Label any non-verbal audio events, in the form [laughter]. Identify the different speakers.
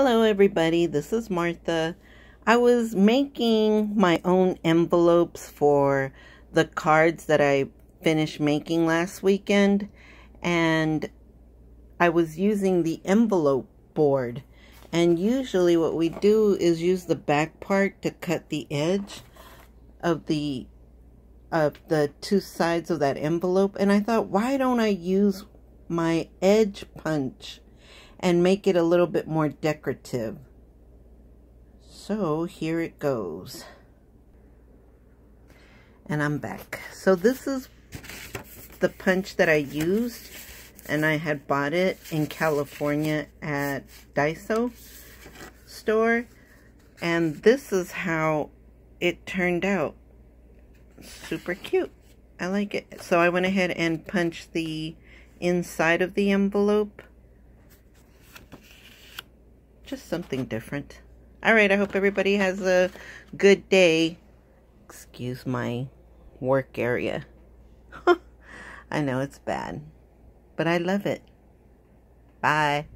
Speaker 1: Hello, everybody. This is Martha. I was making my own envelopes for the cards that I finished making last weekend, and I was using the envelope board. And usually, what we do is use the back part to cut the edge of the of the two sides of that envelope. And I thought, why don't I use my edge punch? And make it a little bit more decorative. So here it goes. And I'm back. So this is the punch that I used and I had bought it in California at Daiso store and this is how it turned out. Super cute. I like it. So I went ahead and punched the inside of the envelope just something different. All right, I hope everybody has a good day. Excuse my work area. [laughs] I know it's bad, but I love it. Bye.